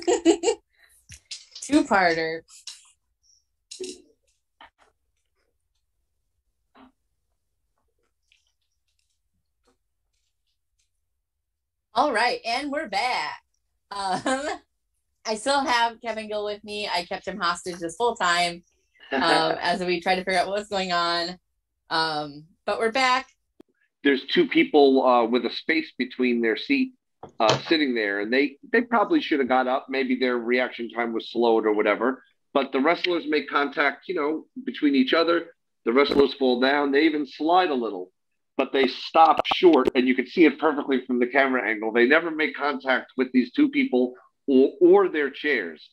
Two parter. All right, and we're back. Um, I still have Kevin Gill with me. I kept him hostage this whole time um, as we tried to figure out what was going on. Um, but we're back. There's two people uh, with a space between their seat uh, sitting there, and they they probably should have got up. Maybe their reaction time was slowed or whatever. But the wrestlers make contact, you know, between each other. The wrestlers fall down. They even slide a little, but they stop short, and you can see it perfectly from the camera angle. They never make contact with these two people or, or their chairs.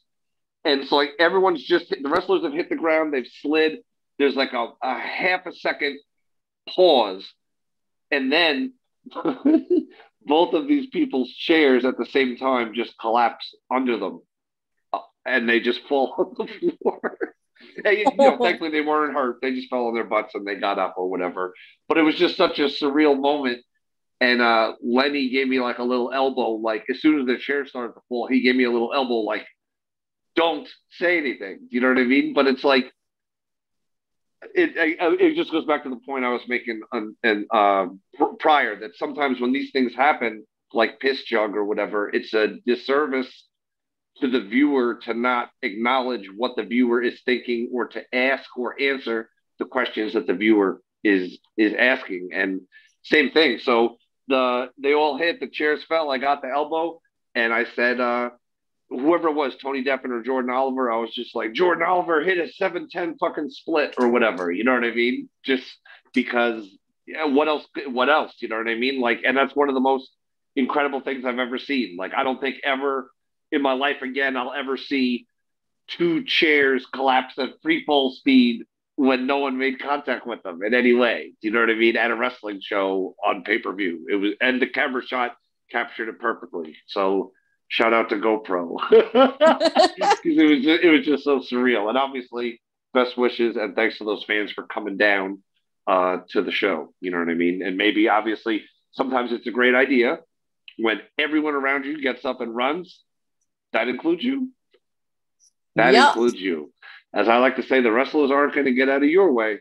And so, like, everyone's just the wrestlers have hit the ground. They've slid. There's like a, a half a second pause, and then both of these people's chairs at the same time just collapse under them and they just fall on the floor. and, you know, thankfully they weren't hurt. They just fell on their butts and they got up or whatever. But it was just such a surreal moment. And uh, Lenny gave me like a little elbow, like as soon as the chair started to fall, he gave me a little elbow, like, don't say anything. You know what I mean? But it's like, it, it just goes back to the point I was making on, and uh, prior that sometimes when these things happen, like piss jug or whatever, it's a disservice to the viewer to not acknowledge what the viewer is thinking or to ask or answer the questions that the viewer is is asking. And same thing. So the they all hit the chairs fell i got the elbow and i said uh whoever it was tony deppen or jordan oliver i was just like jordan oliver hit a 710 fucking split or whatever you know what i mean just because yeah, what else what else you know what i mean like and that's one of the most incredible things i've ever seen like i don't think ever in my life again I'll ever see two chairs collapse at free fall speed when no one made contact with them in any way. Do you know what I mean? At a wrestling show on pay per view, it was, and the camera shot captured it perfectly. So shout out to GoPro because it was just, it was just so surreal. And obviously, best wishes and thanks to those fans for coming down uh, to the show. You know what I mean? And maybe obviously sometimes it's a great idea when everyone around you gets up and runs that includes you. That yep. includes you. As I like to say, the wrestlers aren't going to get out of your way.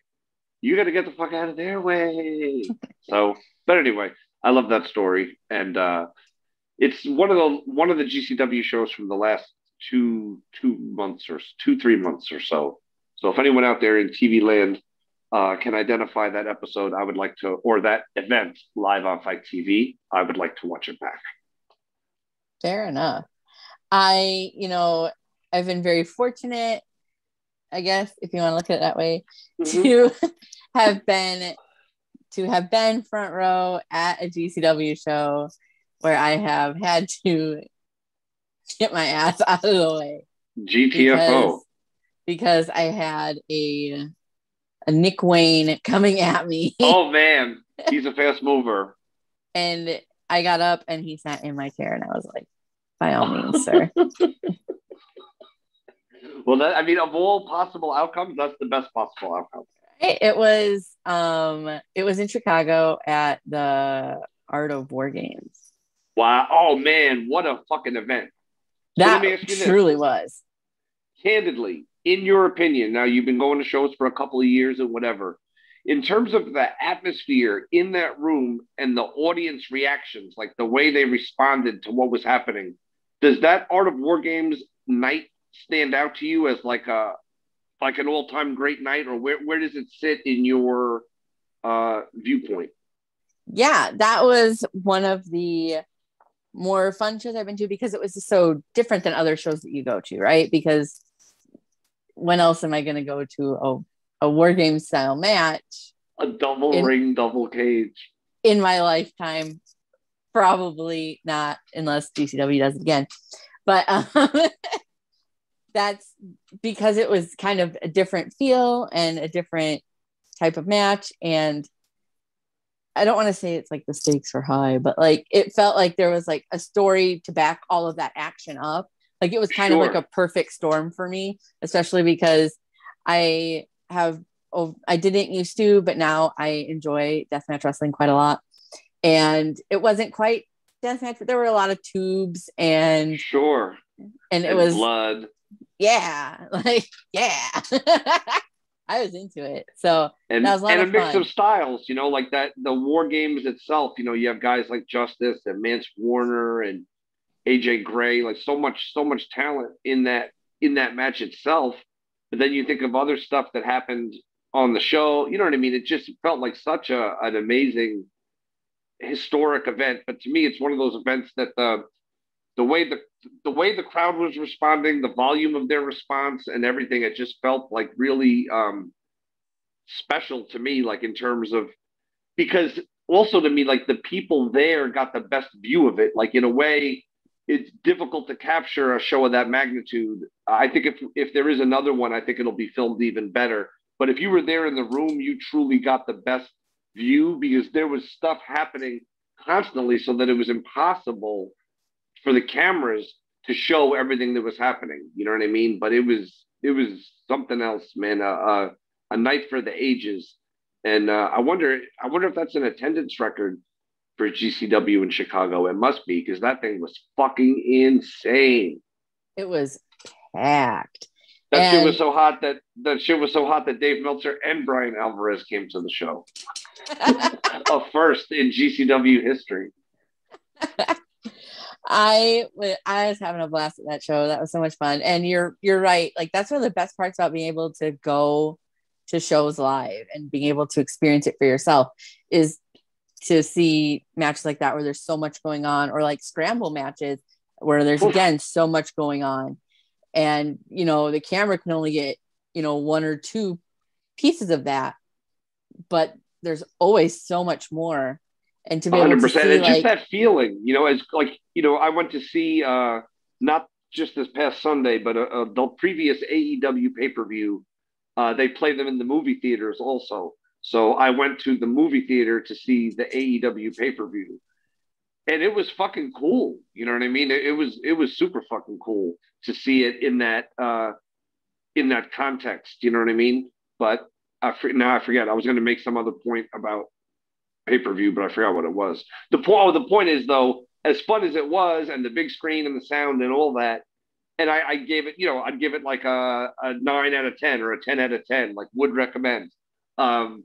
You got to get the fuck out of their way. so, but anyway, I love that story, and uh, it's one of the one of the GCW shows from the last two two months or two three months or so. So, if anyone out there in TV land uh, can identify that episode, I would like to, or that event live on FITE TV, I would like to watch it back. Fair enough. I, you know, I've been very fortunate, I guess, if you want to look at it that way, mm-hmm. to have been to have been front row at a GCW show where I have had to get my ass out of the way. GTFO. Because, because I had a a Nick Wayne coming at me. Oh man, he's a fast mover. and I got up and he sat in my chair and I was like, by all means, sir. well, that, I mean, of all possible outcomes, that's the best possible outcome. It was um it was in Chicago at the Art of War Games. Wow. Oh man, what a fucking event. That so truly was. Candidly, in your opinion, now you've been going to shows for a couple of years and whatever. In terms of the atmosphere in that room and the audience reactions, like the way they responded to what was happening, does that Art of War Games night stand out to you as like a like an all time great night, or where where does it sit in your uh, viewpoint? Yeah, that was one of the more fun shows I've been to because it was so different than other shows that you go to, right? Because when else am I going to go to a, a war game style match? A double in, ring, double cage. In my lifetime, probably not unless GCW does it again. But um, that's because it was kind of a different feel and a different type of match. And I don't want to say it's like the stakes were high, but like it felt like there was like a story to back all of that action up. Like it was kind sure. of like a perfect storm for me, especially because I have oh I didn't used to, but now I enjoy deathmatch wrestling quite a lot and it wasn't quite deathmatch, but there were a lot of tubes and sure and it was blood. Yeah, like yeah. I was into it. So and, that was a and of a mix fun. of styles, you know, like that the war games itself, you know, you have guys like Justice and Mance Warner and AJ Gray, like so much, so much talent in that in that match itself. But then you think of other stuff that happened on the show, you know what I mean? It just felt like such a an amazing historic event. But to me, it's one of those events that the the way the the way the crowd was responding, the volume of their response, and everything, it just felt like really um, special to me. Like in terms of because also to me, like the people there got the best view of it. Like in a way, it's difficult to capture a show of that magnitude. I think if if there is another one, I think it'll be filmed even better. But if you were there in the room, you truly got the best view because there was stuff happening constantly, so that it was impossible for the cameras to show everything that was happening. You know what I mean? But it was it was something else, man. Uh, uh, a night for the ages, and uh, I wonder I wonder if that's an attendance record for GCW in Chicago. It must be because that thing was fucking insane. It was packed. That And- shit was so hot that that shit was so hot that Dave Meltzer and Bryan Alvarez came to the show. a first in GCW history. I I was having a blast at that show. That was so much fun. And you're you're right. Like that's one of the best parts about being able to go to shows live and being able to experience it for yourself is to see matches like that where there's so much going on or like scramble matches where there's again so much going on. And you know, the camera can only get, you know, one or two pieces of that. But there's always so much more. And to be able hundred to see It's like just that feeling, you know, as like you know, I went to see uh not just this past Sunday, but uh, uh, the previous AEW pay per view. Uh, they play them in the movie theaters also. So I went to the movie theater to see the AEW pay per view, and it was fucking cool. You know what I mean? It, it was it was super fucking cool to see it in that uh in that context. You know what I mean? But I now I forget. I was going to make some other point about pay per view, but I forgot what it was. The point. Oh, the point is though, as fun as it was, and the big screen and the sound and all that, and I, I gave it, you know, I'd give it like a, a nine out of ten or a ten out of ten, like would recommend. Um,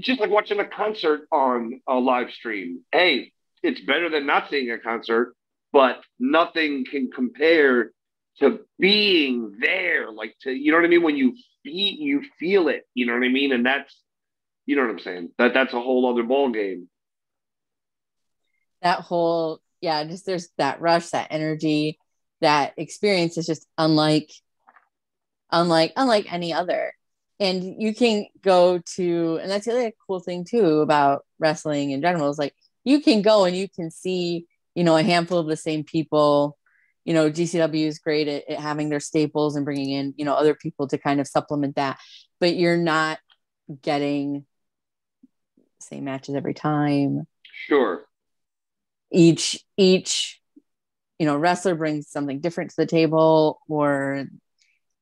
just like watching a concert on a live stream. Hey, it's better than not seeing a concert, but nothing can compare to being there. Like to, you know what I mean? When you feel, you feel it. You know what I mean? And that's you know what I'm saying? That that's a whole other ball game. that whole yeah just there's that rush that energy that experience is just unlike unlike unlike any other and you can go to and that's the other cool thing too about wrestling in general is like you can go and you can see you know a handful of the same people you know gcw is great at, at having their staples and bringing in you know other people to kind of supplement that but you're not getting same matches every time Sure. each each you know wrestler brings something different to the table or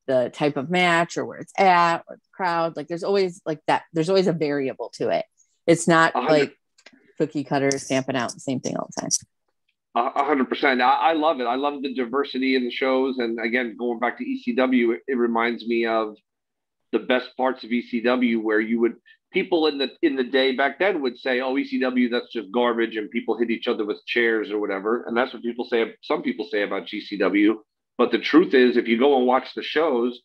the type of match or where it's at or the crowd like there's always like that there's always a variable to it it's not like cookie cutter stamping out the same thing all the time A hundred percent. I, I love it. I love the diversity in the shows. And again, going back to ECW, it, it reminds me of the best parts of ECW where you would people in the in the day back then would say, Oh, ECW, that's just garbage, and people hit each other with chairs or whatever. And that's what people say some people say about GCW. But the truth is, if you go and watch the shows,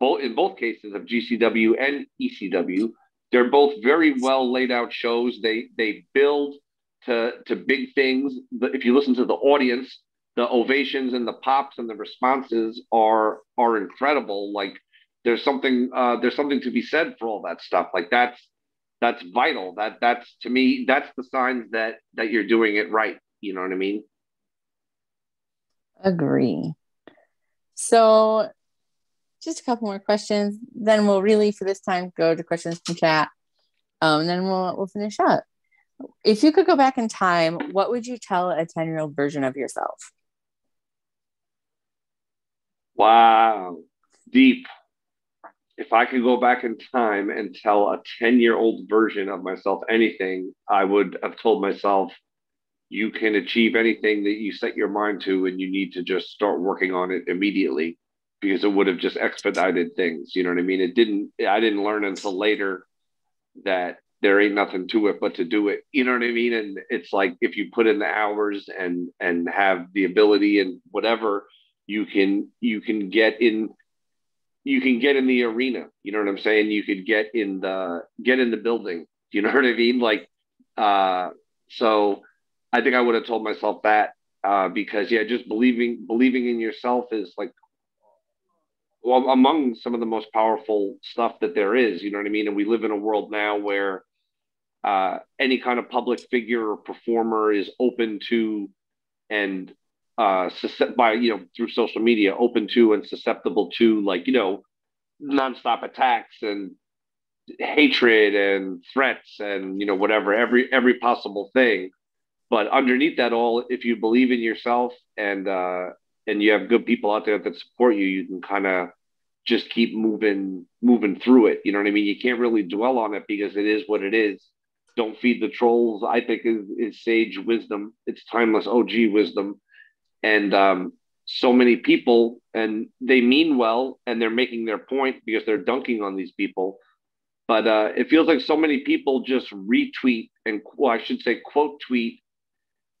both in both cases of GCW and ECW, they're both very well laid out shows. They they build to to big things. If you listen to the audience, the ovations and the pops and the responses are are incredible. Like there's something uh, there's something to be said for all that stuff. Like that's that's vital. That that's to me that's the signs that that you're doing it right. You know what I mean? agree so just a couple more questions then we'll really for this time go to questions from chat um, and then we'll we'll finish up if you could go back in time what would you tell a 10 year old version of yourself Wow, deep. If I could go back in time and tell a 10 year old version of myself anything, I would have told myself you can achieve anything that you set your mind to and you need to just start working on it immediately because it would have just expedited things you know what i mean? It didn't i didn't learn until later that there ain't nothing to it but to do it you know what i mean? And it's like if you put in the hours and and have the ability and whatever you can you can get in you can get in the arena you know what i'm saying you could get in the get in the building you know what i mean like uh so I think I would have told myself that uh, because yeah, just believing believing in yourself is like well among some of the most powerful stuff that there is. You know what I mean? And we live in a world now where uh, any kind of public figure or performer is open to and uh, by you know through social media open to and susceptible to like you know nonstop attacks and hatred and threats and you know whatever every every possible thing but underneath that all, if you believe in yourself and uh, and you have good people out there that support you, you can kind of just keep moving moving through it. You know what I mean? You can't really dwell on it because it is what it is. Don't feed the trolls. I think is, is sage wisdom. It's timeless OG wisdom, and um, so many people, and they mean well, and they're making their point because they're dunking on these people. But uh, it feels like so many people just retweet and, well, I should say, quote tweet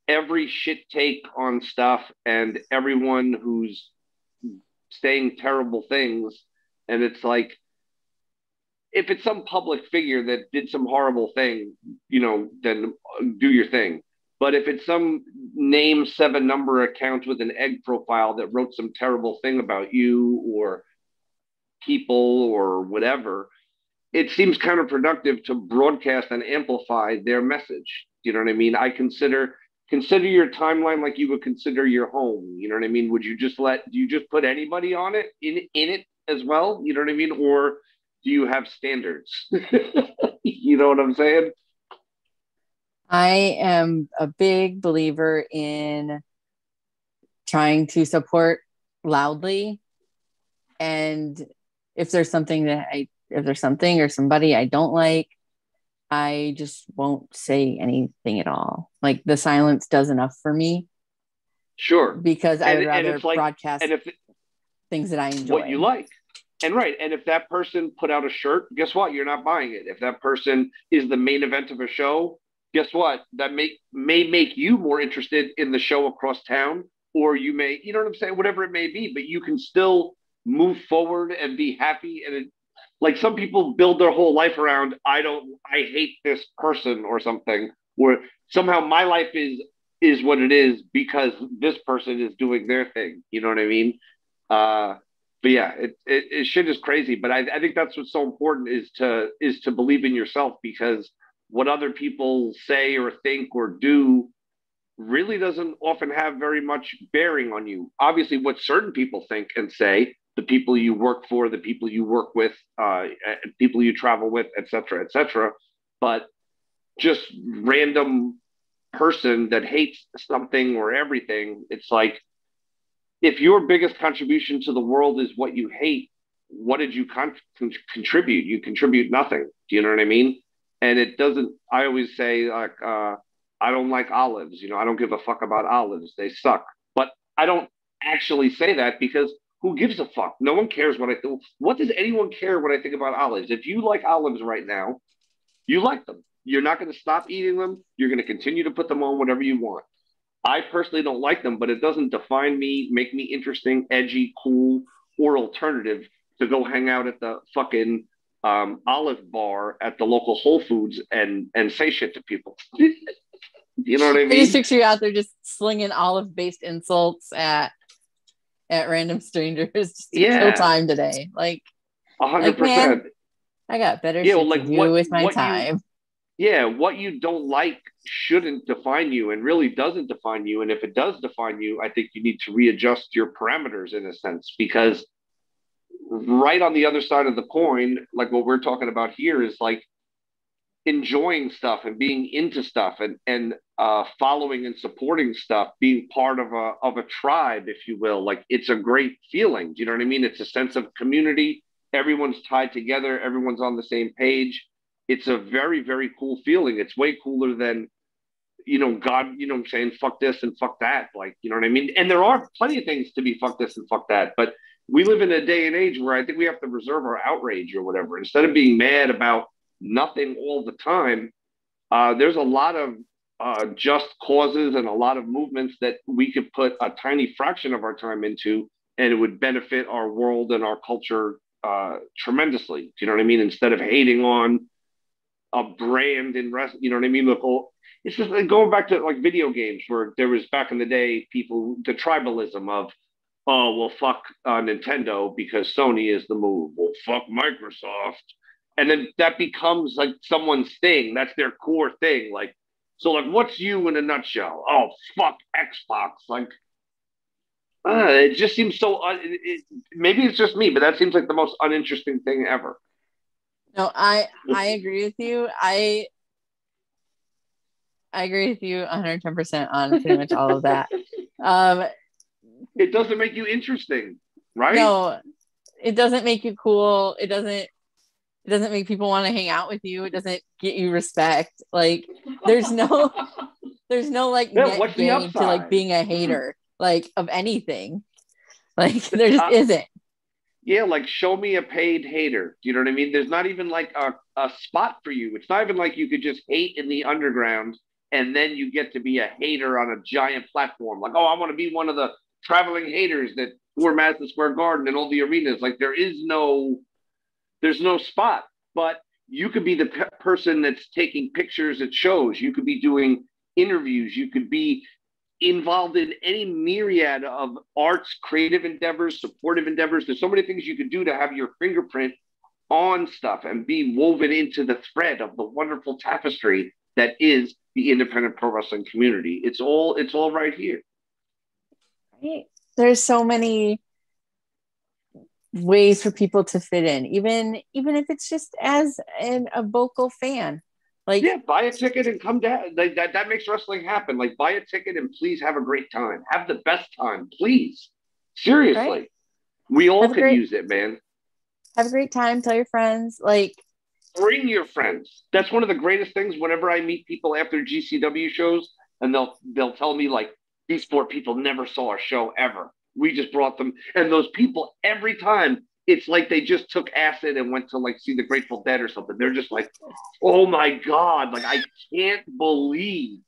every shit take on stuff and everyone who's saying terrible things. And it's like, if it's some public figure that did some horrible thing, you know, then do your thing. But if it's some name seven number account with an egg profile that wrote some terrible thing about you or people or whatever, it seems counterproductive to broadcast and amplify their message. You know what I mean? I consider consider your timeline like you would consider your home. You know what I mean? Would you just let do you just put anybody on it in in it as well? You know what I mean? Or do you have standards? you know what I'm saying? I am a big believer in trying to support loudly and if there's something that I if there's something or somebody I don't like I just won't say anything at all. Like the silence does enough for me. Sure. Because I would rather like, broadcast and if, things that I enjoy. What you like. And right. And if that person put out a shirt, guess what? You're not buying it. If that person is the main event of a show, guess what? That may may make you more interested in the show across town, or you may, you know what I'm saying, whatever it may be, but you can still move forward and be happy and like some people build their whole life around i don't i hate this person or something where somehow my life is is what it is because this person is doing their thing you know what i mean uh but yeah it, it, it shit is crazy but I, I think that's what's so important is to is to believe in yourself because what other people say or think or do really doesn't often have very much bearing on you obviously what certain people think and say the people you work for, the people you work with, uh, people you travel with, et cetera, et cetera. But just random person that hates something or everything, it's like if your biggest contribution to the world is what you hate, what did you con- contribute? You contribute nothing. Do you know what I mean? And it doesn't. I always say like, uh, I don't like olives. You know, I don't give a fuck about olives. They suck. But I don't actually say that because who gives a fuck? No one cares what I think. What does anyone care what I think about olives? If you like olives right now, you like them. You're not going to stop eating them. You're going to continue to put them on whatever you want. I personally don't like them, but it doesn't define me, make me interesting, edgy, cool, or alternative to go hang out at the fucking um, olive bar at the local Whole Foods and and say shit to people. you know what I mean? I just picture you out there just slinging olive based insults at at random strangers just yeah. kill time today. Like, hundred percent. I got better yeah, shit like to do what, with my time. You, yeah, what you don't like shouldn't define you, and really doesn't define you. And if it does define you, I think you need to readjust your parameters in a sense because right on the other side of the coin, like what we're talking about here, is like enjoying stuff and being into stuff and and uh, following and supporting stuff, being part of a of a tribe, if you will. Like it's a great feeling. Do you know what I mean? It's a sense of community. Everyone's tied together. Everyone's on the same page. It's a very very cool feeling. It's way cooler than you know, God, you know I'm saying, fuck this and fuck that. Like, you know what I mean? And there are plenty of things to be fuck this and fuck that. But we live in a day and age where I think we have to reserve our outrage or whatever. Instead of being mad about nothing all the time, uh, there's a lot of uh, just causes and a lot of movements that we could put a tiny fraction of our time into, and it would benefit our world and our culture uh, tremendously. Do you know what I mean? Instead of hating on a brand in rest, you know what I mean? Look, it's just like going back to like video games where there was back in the day people the tribalism of oh well fuck uh, Nintendo because Sony is the move. Well fuck Microsoft, and then that becomes like someone's thing. That's their core thing. Like so, like what's you in a nutshell? Oh fuck Xbox. Like uh, it just seems so. Un- it, it, maybe it's just me, but that seems like the most uninteresting thing ever. No, I I agree with you. I I agree with you 110% on pretty much all of that. Um, it doesn't make you interesting, right? No, it doesn't make you cool. It doesn't it doesn't make people want to hang out with you. It doesn't get you respect. Like there's no there's no like yeah, net gain to like being a hater like of anything. Like there just isn't. Yeah, like show me a paid hater. Do you know what I mean? There's not even like a, a spot for you. It's not even like you could just hate in the underground and then you get to be a hater on a giant platform. Like, oh, I want to be one of the traveling haters that tour Madison Square Garden and all the arenas. Like, there is no, there's no spot. But you could be the pe- person that's taking pictures at shows. You could be doing interviews. You could be involved in any myriad of arts, creative endeavors, supportive endeavors. There's so many things you could do to have your fingerprint on stuff and be woven into the thread of the wonderful tapestry that is the independent pro wrestling community. It's all it's all right here. Right. There's so many ways for people to fit in, even even if it's just as an, a vocal fan. Like yeah, buy a ticket and come down. Like, that that makes wrestling happen. Like buy a ticket and please have a great time. Have the best time, please. Seriously, right. we all could great, use it, man. Have a great time. Tell your friends. Like bring your friends. That's one of the greatest things. Whenever I meet people after GCW shows, and they'll they'll tell me like these four people never saw a show ever. We just brought them, and those people every time it's like they just took acid and went to like see the Grateful Dead or something. They're just like, oh my god, like I can't believe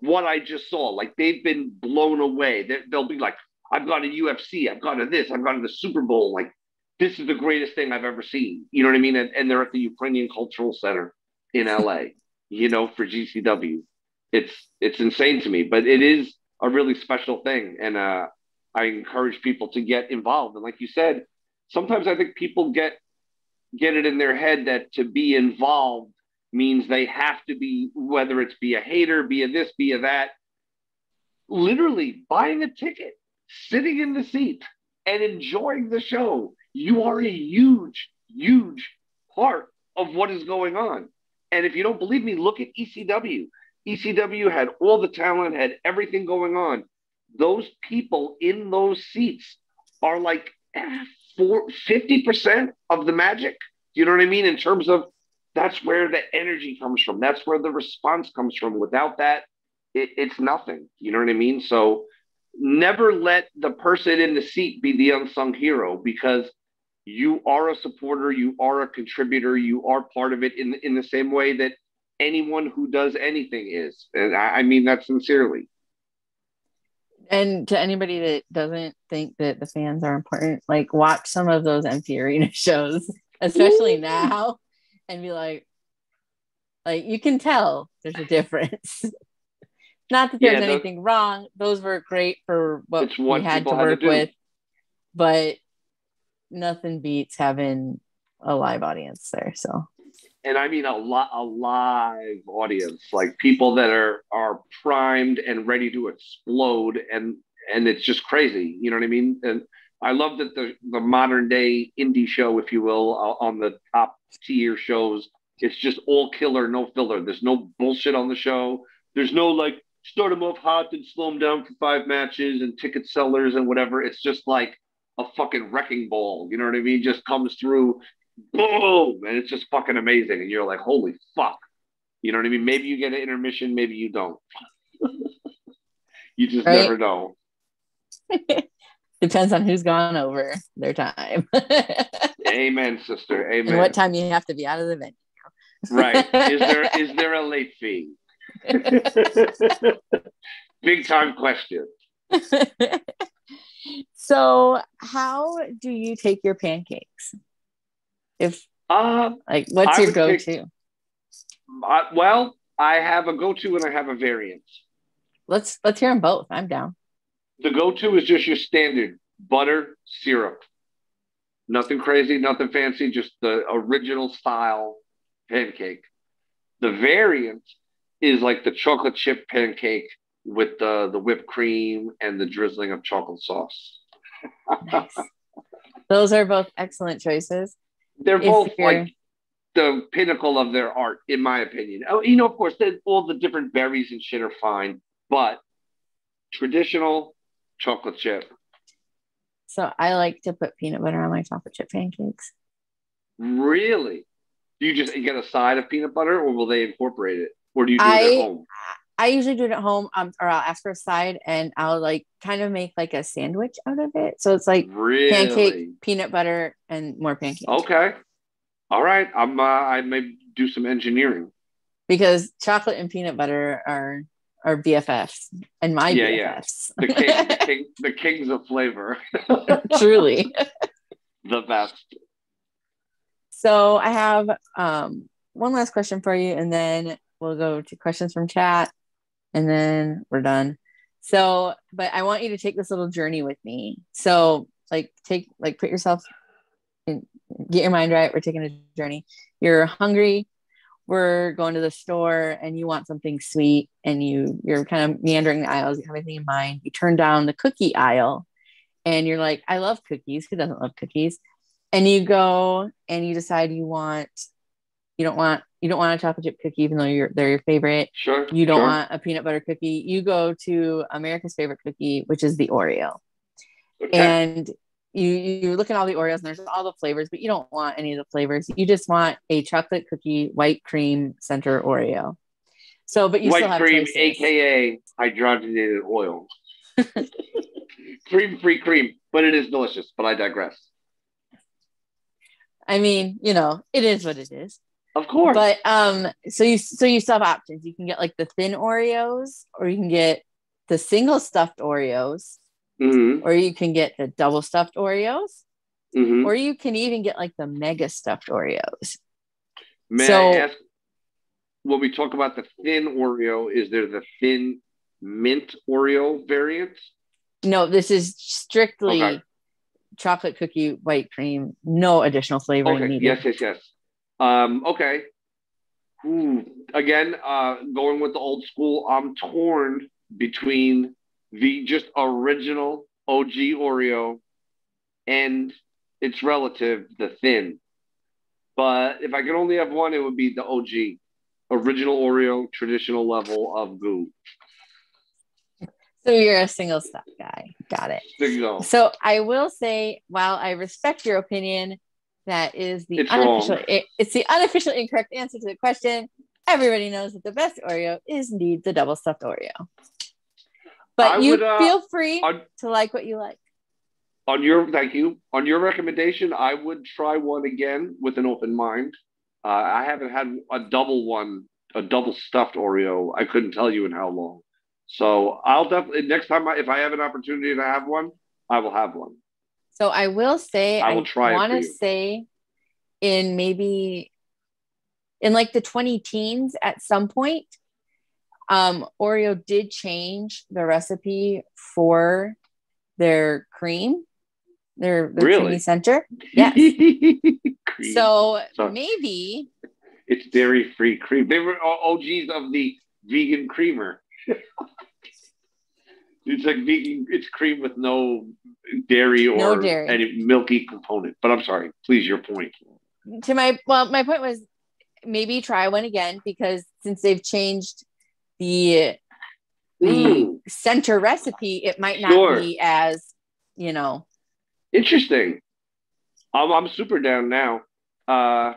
what I just saw. Like they've been blown away. they they'll be like, I've gone to UFC, I've gone to this, I've gone to the Super Bowl. Like this is the greatest thing I've ever seen. You know what I mean? And, and they're at the Ukrainian Cultural Center in LA, you know, for GCW. It's it's insane to me, but it is a really special thing. And uh, I encourage people to get involved. And like you said, sometimes I think people get get it in their head that to be involved means they have to be, whether it's be a hater, be a this, be a that. Literally buying a ticket, sitting in the seat, and enjoying the show you are a huge, huge part of what is going on. And if you don't believe me, look at ECW. ECW had all the talent, had everything going on. Those people in those seats are like four, 50% of the magic. You know what I mean? In terms of that's where the energy comes from, that's where the response comes from. Without that, it, it's nothing. You know what I mean? So never let the person in the seat be the unsung hero because you are a supporter, you are a contributor, you are part of it in in the same way that anyone who does anything is. And I, I mean that sincerely. And to anybody that doesn't think that the fans are important, like watch some of those empty arena shows, especially now, and be like, like you can tell there's a difference. Not that there's yeah, anything wrong; those were great for what, what we had to work had to with, but nothing beats having a live audience there. So, and I mean a lot, a live audience, like people that are are primed and ready to explode, and and it's just crazy. You know what I mean? And I love that the the modern day indie show, if you will, on the top tier shows, it's just all killer, no filler. There's no bullshit on the show. There's no like start them off hot and slow them down for five matches and ticket sellers and whatever. It's just like a fucking wrecking ball. You know what I mean? Just comes through, boom, and it's just fucking amazing. And you're like, holy fuck. You know what I mean? Maybe you get an intermission, maybe you don't. you just Right? never know. Depends on who's gone over their time Amen, sister. Amen. and what time you have to be out of the venue. Right. Is there is there a late fee? Big time question. so, how do you take your pancakes? If Uh, like, what's I your go-to? take- uh, well, I have a go-to and I have a variant. let's let's hear them both. I'm down. The go-to is just your standard butter syrup. Nothing crazy, nothing fancy, just the original style pancake. The variant is like the chocolate chip pancake with the, the whipped cream and the drizzling of chocolate sauce. Nice. Those are both excellent choices. They're both like the pinnacle of their art, in my opinion. Oh, you know, of course, the- all the different berries and shit are fine, but traditional chocolate chip. So I like to put peanut butter on my chocolate chip pancakes. Really? Do you just get a side of peanut butter, or will they incorporate it, or do you do it I- at home? I usually do it at home, um, or I'll ask for a side, and I'll like kind of make like a sandwich out of it. So it's like Really? pancake, peanut butter, and more pancakes. Okay. All right. I'm. Uh, I may do some engineering. Because chocolate and peanut butter are are BFFs, and my Yeah, yeah. The king, the, king, the kings of flavor. Truly. the best. So I have um, one last question for you, and then we'll go to questions from chat, and then we're done. So, but I want you to take this little journey with me. So, like, take like put yourself in, get your mind right. We're taking a journey. You're hungry. We're going to the store, and you want something sweet, and you you're kind of meandering the aisles. You have anything in mind. You turn down the cookie aisle, and you're like, I love cookies. Who doesn't love cookies? and you go and you decide you want you don't want you don't want a chocolate chip cookie even though you're they're your favorite Sure. you don't sure. want a peanut butter cookie you go to america's favorite cookie which is the oreo Okay. and you you look at all the oreos and there's all the flavors but you don't want any of the flavors you just want a chocolate cookie white cream center oreo so but you still White have cream, choices. aka hydrogenated oil. cream free cream, but it is delicious. But I digress. i mean you know it is what it is Of course. But um, so you so you still have options. You can get like the thin Oreos, or you can get the single stuffed Oreos, hmm or you can get the double stuffed Oreos, hmm or you can even get like the mega stuffed Oreos. May So- I ask, when we talk about the thin Oreo, is there the thin mint Oreo variant? No, this is strictly Okay. chocolate cookie white cream, no additional flavoring Okay. needed. Yes, yes, yes. Um, okay. Ooh. Again, uh, going with the old school, I'm torn between the just original OG Oreo and its relative, the thin. But if I could only have one, it would be the OG, original Oreo, traditional level of goo. So you're a single stuff guy. Got it. Go. So I will say, while I respect your opinion, that is the It's unofficial. It, it's the unofficial incorrect answer to the question. Everybody knows that the best Oreo is indeed the double stuffed Oreo. But I you would, uh, feel free on- to like what you like. On your thank you. On your recommendation, I would try one again with an open mind. Uh, I haven't had a double one, a double stuffed Oreo. I couldn't tell you in how long. So I'll definitely next time I, if I have an opportunity to have one, I will have one. So I will say, I I, will try it want to say, in maybe in like the 20 teens at some point, um, Oreo did change the recipe for their cream, their, their Really? creamy center. Yes. So Sorry. maybe it's dairy free cream. They were OGs of the vegan creamer. it's like vegan. It's cream with no dairy or No dairy. any milky component. But I'm sorry. Please, your point. to my well, my point was maybe try one again because since they've changed the the Mm, center recipe, it might not Sure. be as you know interesting. I'm, I'm super down now. Uh,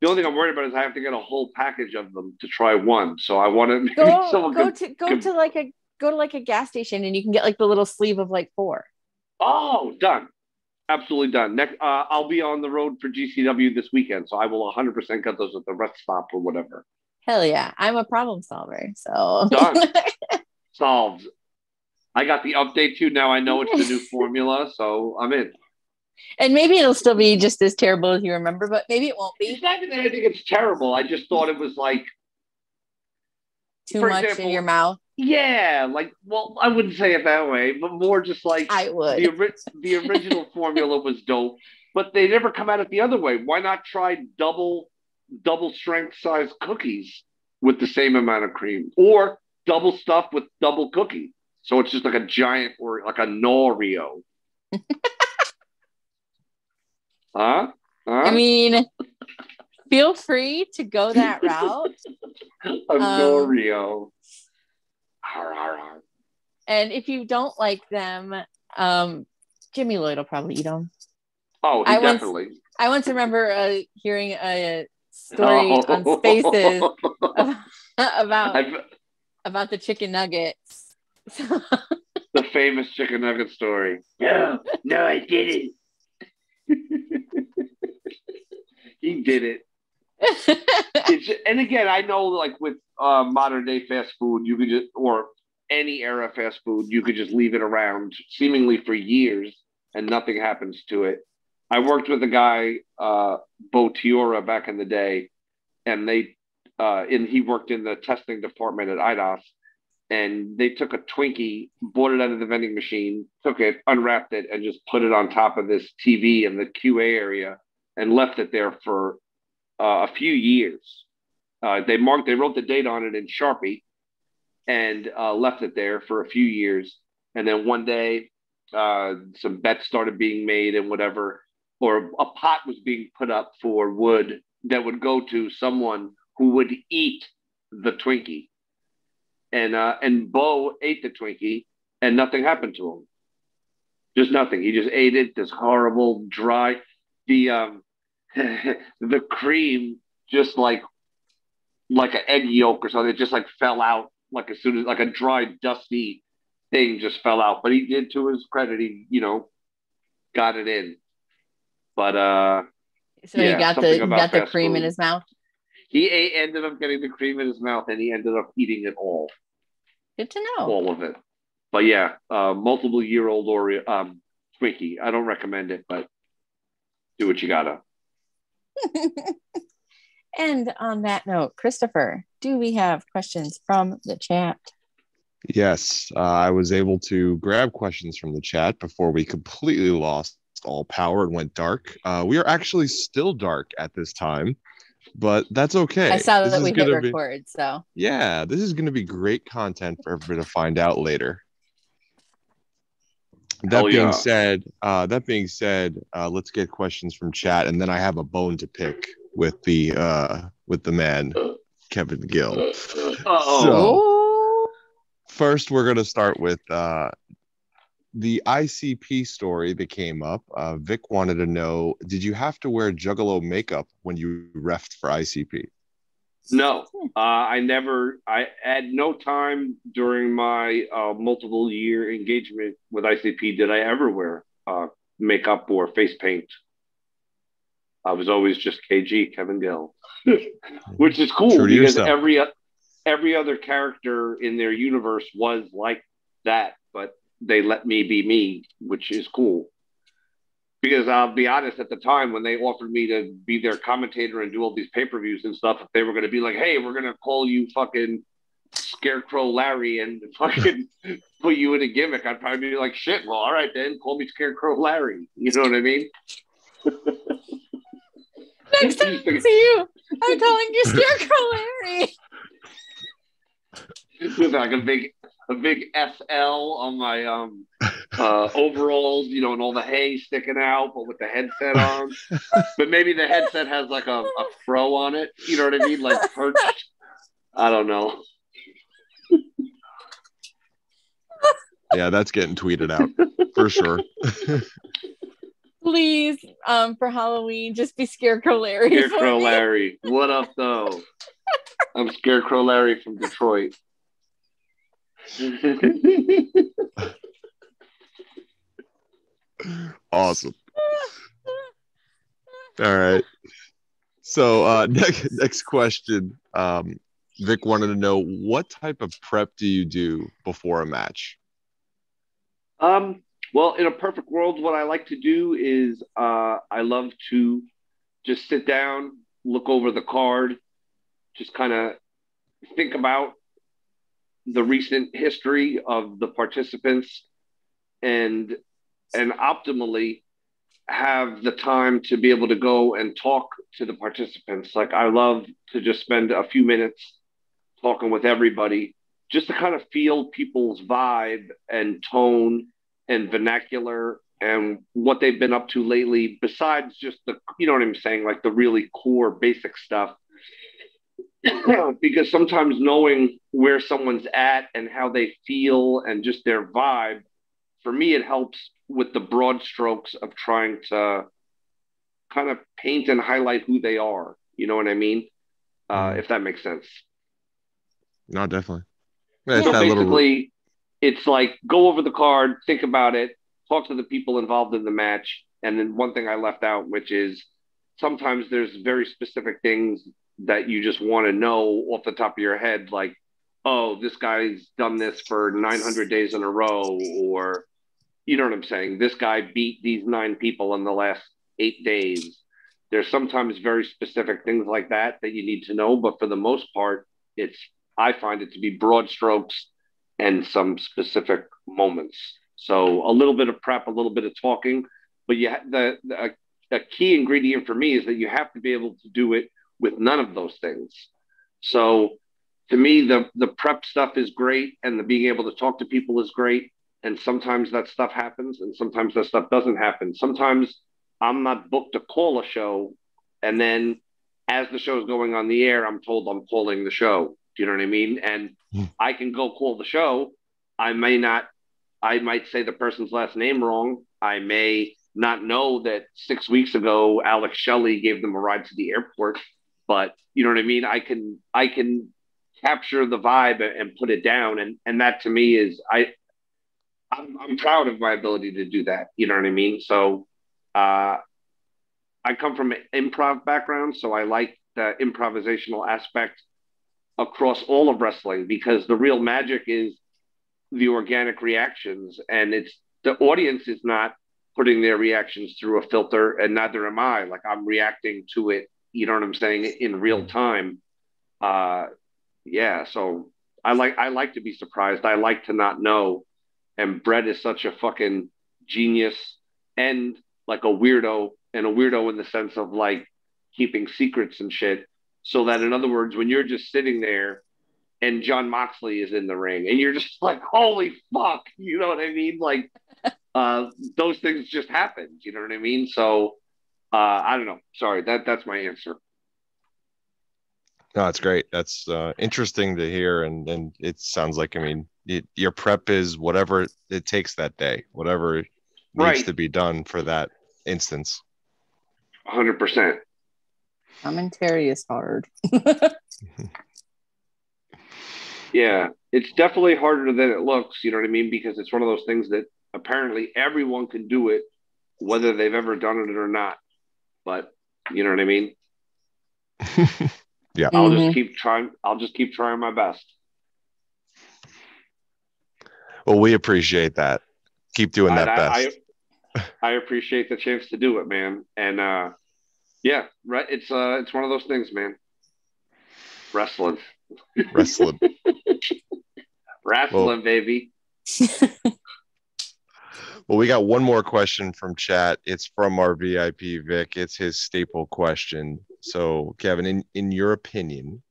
The only thing I'm worried about is I have to get a whole package of them to try one. So I want to go go to go to like a go to like a gas station and you can get like the little sleeve of like four. Oh, done. Absolutely done. Next, uh, I'll be on the road for GCW this weekend, so I will 100% get those at the rest stop or whatever. Hell yeah, I'm a problem solver. So done. Solved. I got the update too. Now I know it's the new formula, so I'm in. And maybe it'll still be just as terrible as you remember, but maybe it won't be. It's not even that I think it's terrible. I just thought it was like too much example, in your mouth. Yeah, like well, I wouldn't say it that way, but more just like I would. The, the original formula was dope, but they never come at it the other way. Why not try double double strength size cookies with the same amount of cream, or double stuff with double cookie? So it's just like a giant or like a Noreo. huh? huh? I mean, feel free to go that route. a um, Noreo. And if you don't like them, um, Jimmy Lloyd will probably eat them. Oh, I definitely. Once, I once remember uh, hearing a story oh. on Spaces about I've, about the chicken nuggets. the famous chicken nugget story. No, no, I didn't. he did it. And again, I know like with uh, modern day fast food, you could just or any era fast food, you could just leave it around seemingly for years and nothing happens to it. I worked with a guy, uh, Bo back in the day, and they, uh, in he worked in the testing department at IDOS, and they took a Twinkie, bought it out of the vending machine, took it, unwrapped it, and just put it on top of this TV in the QA area, and left it there for uh, a few years. Uh, they marked, they wrote the date on it in Sharpie, and uh, left it there for a few years. And then one day, uh, some bets started being made and whatever, or a pot was being put up for wood that would go to someone who would eat the Twinkie. And uh, and Bo ate the Twinkie, and nothing happened to him. Just nothing. He just ate it. This horrible dry. The um, the cream just like like an egg yolk or something. It just like fell out like as soon as like a dry, dusty thing just fell out. But he did, to his credit, he you know got it in. But uh, so yeah, he got the got the cream food. in his mouth. He ate, ended up getting the cream in his mouth, and he ended up eating it all. Good to know. All of it. But yeah, uh, multiple year old Oreo um, Twinkie. I don't recommend it, but do what you gotta. And on that note, Christopher, do we have questions from the chat? Yes, uh, I was able to grab questions from the chat before we completely lost all power and went dark. Uh, we are actually still dark at this time, but that's okay. I saw this that we hit record, be, so yeah, this is going to be great content for everybody to find out later. That Hell being yeah. said, uh, that being said, uh, let's get questions from chat, and then I have a bone to pick with the uh with the man Kevin Gill. Uh-oh. So first we're gonna start with uh the ICP story that came up. Uh, Vic wanted to know: Did you have to wear Juggalo makeup when you refed for ICP? No, uh, I never. I at no time during my uh, multiple year engagement with ICP did I ever wear uh, makeup or face paint. I was always just KG Kevin Gill, which is cool because yourself. every every other character in their universe was like that, but they let me be me, which is cool. Because I'll be honest, at the time when they offered me to be their commentator and do all these pay per views and stuff, if they were going to be like, "Hey, we're going to call you fucking Scarecrow Larry and fucking put you in a gimmick," I'd probably be like, "Shit, well, all right then, call me Scarecrow Larry." You know what I mean? Next time I see you, I'm calling you Scarecrow Larry. With like a big a big SL on my um uh overalls, you know, and all the hay sticking out, but with the headset on. but maybe the headset has like a, a fro on it, you know what I mean? Like perched. I don't know. yeah, that's getting tweeted out for sure please um for Halloween. Just be Scarecrow Larry. Scarecrow. Larry. What up, though? I'm Scarecrow Larry from Detroit. Awesome. All right. So uh next next question. Um Vic wanted to know what type of prep do you do before a match? Um, well, in a perfect world, what I like to do is uh, I love to just sit down, look over the card, just kind of think about the recent history of the participants and and optimally have the time to be able to go and talk to the participants. Like I love to just spend a few minutes talking with everybody just to kind of feel people's vibe and tone and vernacular and what they've been up to lately besides just the you know what i'm saying like the really core basic stuff because sometimes knowing where someone's at and how they feel and just their vibe for me it helps with the broad strokes of trying to kind of paint and highlight who they are. You know what i mean? Uh, if that makes sense. No, definitely. Yeah, so that little basically, it's like go over the card, think about it, talk to the people involved in the match, and then one thing I left out, which is sometimes there's very specific things that you just want to know off the top of your head, like, oh, this guy's done this for 900 days in a row, or you know what I'm saying? This guy beat these nine people in the last eight days. There's sometimes very specific things like that that you need to know, but for the most part, it's I find it to be broad strokes and some specific moments. So a little bit of prep, a little bit of talking, but you ha- the, the a, a key ingredient for me is that you have to be able to do it with none of those things. So to me, the the prep stuff is great, and the being able to talk to people is great. And sometimes that stuff happens, and sometimes that stuff doesn't happen. Sometimes I'm not booked to call a show, and then as the show's going on the air, I'm told I'm calling the show. Do you know what I mean? And Hmm. I can go call the show. I may not, I might say the person's last name wrong. I may not know that six weeks ago Alex Shelley gave them a ride to the airport, but you know what I mean? I can, I can capture the vibe and put it down. And, and that to me is, I, I'm, I'm proud of my ability to do that. You know what I mean? So, uh, I come from an improv background, so I like the improvisational aspect across all of wrestling because the real magic is the organic reactions and it's the audience is not putting their reactions through a filter and neither am I like I'm reacting to it you know what I'm saying in real time uh yeah so I like I like to be surprised. I like to not know and Brett is such a fucking genius and like a weirdo and a weirdo in the sense of like keeping secrets and shit so that in other words when you're just sitting there and Jon Moxley is in the ring and you're just like holy fuck you know what I mean? Like uh those things just happen you know what I mean? So uh I don't know sorry that that's my answer No, that's great. That's uh, interesting to hear, and and it sounds like I mean, it, your prep is whatever it takes that day, whatever needs Right. to be done for that instance. 100% Commentary is hard. yeah it's definitely harder than it looks you know what I mean because it's one of those things that apparently everyone can do it whether they've ever done it or not but you know what I mean yeah. I'll Mhm. just keep trying I'll just keep trying my best well, we appreciate that. Keep doing that I, best. I, I appreciate the chance to do it, man. And uh, yeah, right. It's uh, it's one of those things, man. Wrestling, Wrestling. wrestling, Well- baby. Well, we got one more question from chat. It's from our VIP Vic. It's his staple question. So, Kevin, in, in your opinion,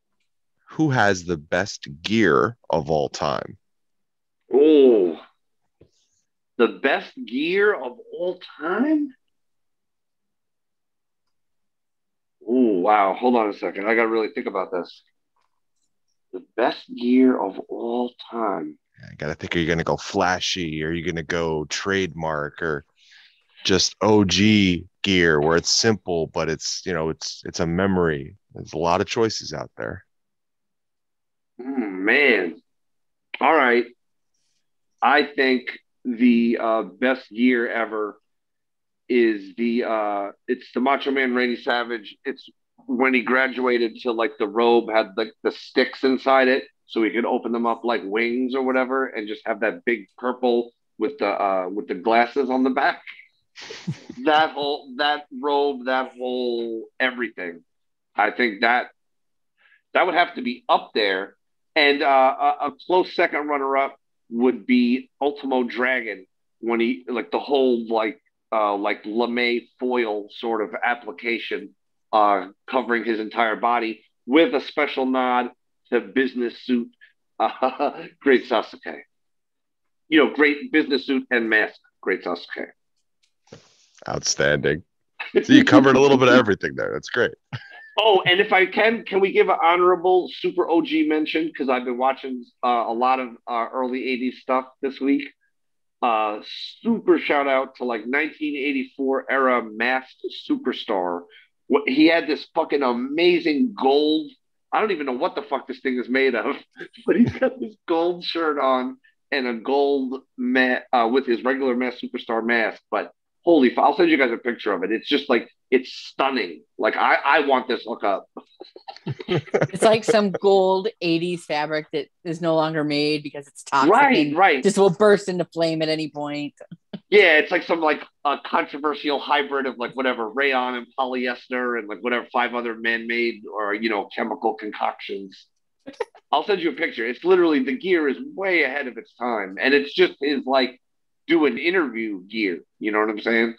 who has the best gear of all time? Oh, the best gear of all time. Oh wow! Hold on a second. I got to really think about this. The best gear of all time. I gotta think, are you gonna go flashy? Are you gonna go trademark? Or just OG gear where it's simple, but it's you know it's it's a memory. There's a lot of choices out there. Mm, man. All right. I think the uh, best year ever is the uh, it's the Macho Man Randy Savage. It's when he graduated to like the robe had like the sticks inside it, so we could open them up like wings or whatever, and just have that big purple with the uh, with the glasses on the back. that whole that robe, that whole everything. I think that that would have to be up there, and uh, a, a close second runner up would be Ultimo Dragon when he like the whole like uh, like lame foil sort of application uh, covering his entire body with a special nod to business suit. Uh, great Sasuke. You know, great business suit and mask. Great Sasuke. Outstanding. So you covered a little bit of everything there. That's great. Oh, and if I can, can we give an honorable super OG mention? Because I've been watching uh, a lot of uh, early 80s stuff this week. Uh, super shout out to like 1984 era masked superstar. What, he had this fucking amazing gold. I don't even know what the fuck this thing is made of, but he's got this gold shirt on and a gold mat uh, with his regular mask superstar mask. But holy, I'll send you guys a picture of it. It's just like it's stunning. Like I, I want this look up. it's like some gold 80s fabric that is no longer made because it's toxic. Right, right. Just will burst into flame at any point. Yeah, it's like some like a controversial hybrid of like whatever rayon and polyester and like whatever five other man-made or you know chemical concoctions. I'll send you a picture. It's literally the gear is way ahead of its time, and it's just his like do an interview gear. You know what I'm saying?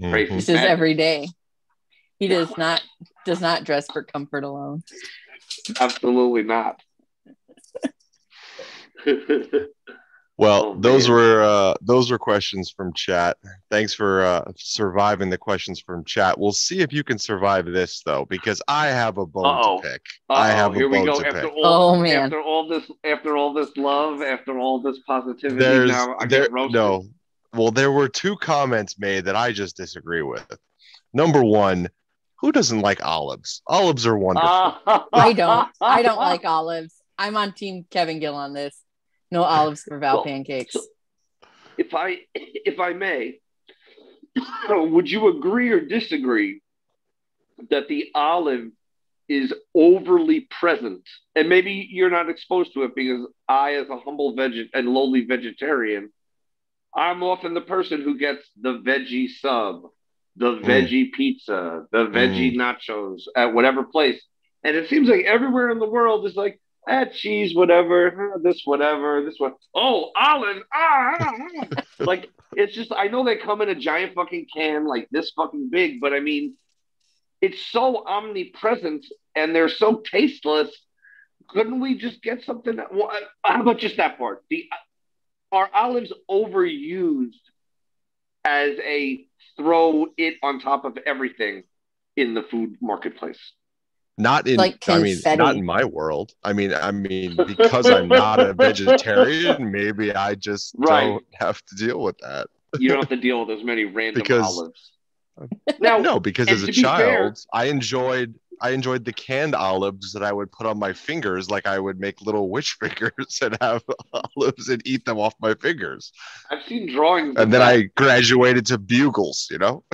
Mm-hmm. This is every day. He does not does not dress for comfort alone. Absolutely not. well, oh, those were uh, those were questions from chat. Thanks for uh, surviving the questions from chat. We'll see if you can survive this though, because I have a bone Uh-oh. to pick. Uh-oh. I have Here a bone we go. to after pick. All, oh man! After all this, after all this love, after all this positivity, There's, now I there, get roasted. No, well, there were two comments made that I just disagree with. Number one, who doesn't like olives? Olives are wonderful. I don't. I don't like olives. I'm on team Kevin Gill on this. No olives for Val well, pancakes. So if I if I may, would you agree or disagree that the olive is overly present? And maybe you're not exposed to it because I, as a humble veget and lowly vegetarian, I'm often the person who gets the veggie sub, the mm. veggie pizza, the veggie mm. nachos at whatever place. And it seems like everywhere in the world is like, ah, cheese, whatever, this, whatever, this one. Oh, olive, ah, ah, ah. like it's just, I know they come in a giant fucking can like this fucking big, but I mean, it's so omnipresent and they're so tasteless. Couldn't we just get something? That, Well, how about just that part? The are olives overused as a throw it on top of everything in the food marketplace? Not in like I mean not in my world. I mean I mean because I'm not a vegetarian, maybe I just right. don't have to deal with that. You don't have to deal with as many random because, olives. Now, no, because as a child, fair, I enjoyed I enjoyed the canned olives that I would put on my fingers, like I would make little witch fingers and have olives and eat them off my fingers. I've seen drawings, and then that. I graduated to bugles. You know.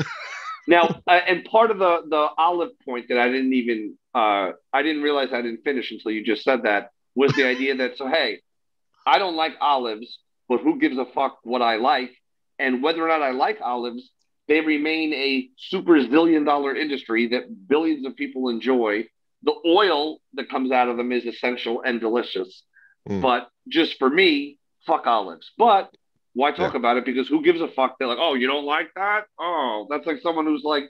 Now, uh, and part of the the olive point that I didn't even uh, I didn't realize I didn't finish until you just said that was the idea that so hey, I don't like olives, but who gives a fuck what I like? And whether or not I like olives they remain a super zillion dollar industry that billions of people enjoy. The oil that comes out of them is essential and delicious. Mm. But just for me, fuck olives. But why talk yeah. about it? Because who gives a fuck? They're like, oh, you don't like that? Oh, that's like someone who's like,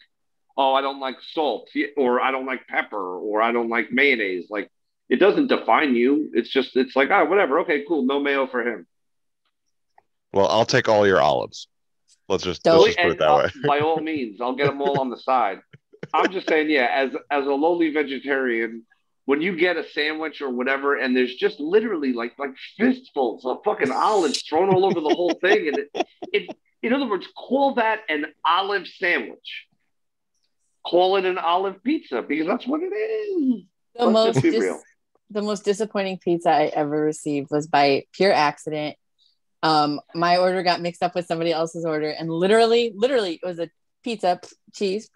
oh, I don't like salt, or I don't like pepper, or I don't like mayonnaise. Like, it doesn't define you. It's just, it's like, ah, oh, whatever. Okay, cool. No mayo for him. Well, I'll take all your olives. Let's just, let's just put it that uh, way. by all means, I'll get them all on the side. I'm just saying, yeah, as as a lowly vegetarian, when you get a sandwich or whatever, and there's just literally like like fistfuls of fucking olives thrown all over the whole thing, and it, it In other words, call that an olive sandwich. Call it an olive pizza because that's what it is. The Let's most dis- real. the most disappointing pizza I ever received was by pure accident. Um, my order got mixed up with somebody else's order, and literally, literally, it was a pizza, cheese,